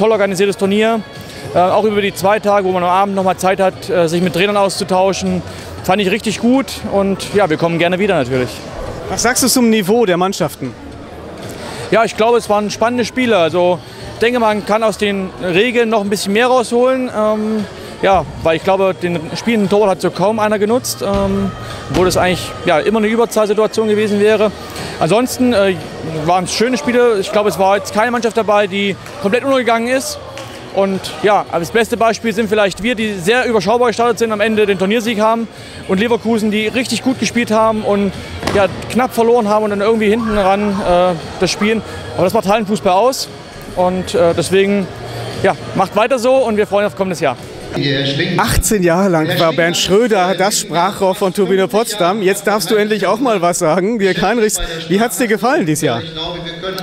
toll organisiertes Turnier. Äh, auch über die zwei Tage, wo man am Abend nochmal Zeit hat, äh, sich mit Trainern auszutauschen. Fand ich richtig gut und ja, wir kommen gerne wieder natürlich. Was sagst du zum Niveau der Mannschaften? Ja, ich glaube, es waren spannende Spiele. Also ich denke, man kann aus den Regeln noch ein bisschen mehr rausholen. Ähm, ja, weil ich glaube, den spielenden Torwart hat so kaum einer genutzt, ähm, wo das eigentlich ja, immer eine Überzahlsituation gewesen wäre. Ansonsten äh, waren es schöne Spiele. Ich glaube, es war jetzt keine Mannschaft dabei, die komplett untergegangen ist. Und ja, das beste Beispiel sind vielleicht wir, die sehr überschaubar gestartet sind, am Ende den Turniersieg haben. Und Leverkusen, die richtig gut gespielt haben und ja, knapp verloren haben und dann irgendwie hinten ran äh, das Spielen. Aber das macht Hallenfußball aus. Und äh, deswegen, ja, macht weiter so und wir freuen uns auf kommendes Jahr. 18 Jahre lang war Bernd Schröder das Sprachrohr von Turbine Potsdam. Jetzt darfst du endlich auch mal was sagen. Dirk Heinrichs, wie hat es dir gefallen dieses Jahr?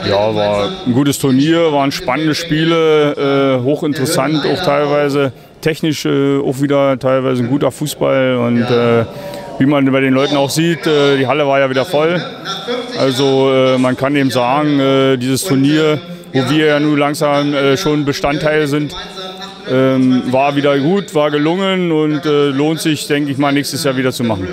Ja, war ein gutes Turnier, waren spannende Spiele, äh, hochinteressant auch teilweise. Technisch äh, auch wieder teilweise ein guter Fußball und äh, wie man bei den Leuten auch sieht, äh, die Halle war ja wieder voll. Also äh, man kann eben sagen, äh, dieses Turnier, wo wir ja nun langsam schon Bestandteil sind, ähm, war wieder gut, war gelungen und äh, lohnt sich, denke ich mal, nächstes Jahr wieder zu machen.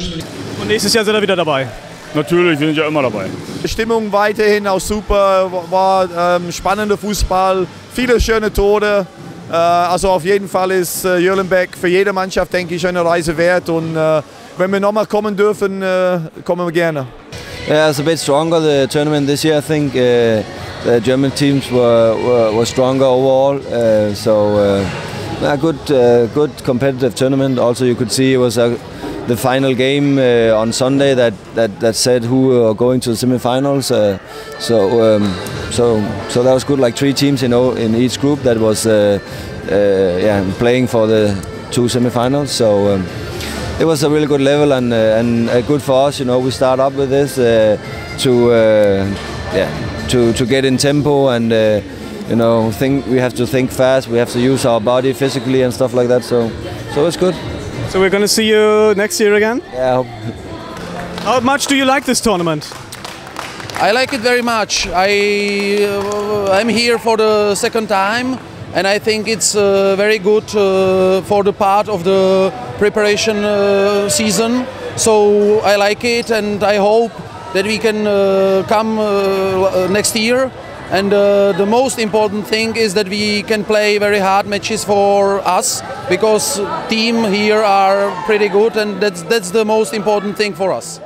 Und nächstes Jahr sind wir wieder dabei? Natürlich, wir sind ja immer dabei. Die Stimmung weiterhin auch super, war ähm, spannender Fußball, viele schöne Tore. Äh, also auf jeden Fall ist äh, Jürlenbeck für jede Mannschaft, denke ich, eine Reise wert. Und äh, wenn wir nochmal kommen dürfen, äh, kommen wir gerne. Yeah, it's a bit stronger the tournament this year. I think uh, the German teams were were, were stronger overall. Uh, so uh, a good uh, good competitive tournament. Also, you could see it was a, the final game uh, on Sunday that, that, that said who are going to the semifinals. Uh, so um, so so that was good. Like three teams, you know, in each group that was uh, yeah playing for the two semifinals. So. Um, it was a really good level and and good for us. You know, we start up with this to yeah to to get in tempo and you know think we have to think fast. We have to use our body physically and stuff like that. So so it's good. So we're gonna see you next year again. Yeah. How much do you like this tournament? I like it very much. I uh, I'm here for the second time and I think it's uh, very good uh, for the part of the preparation uh, season. So I like it, and I hope that we can uh, come uh, next year. And uh, the most important thing is that we can play very hard matches for us because team here are pretty good, and that's that's the most important thing for us.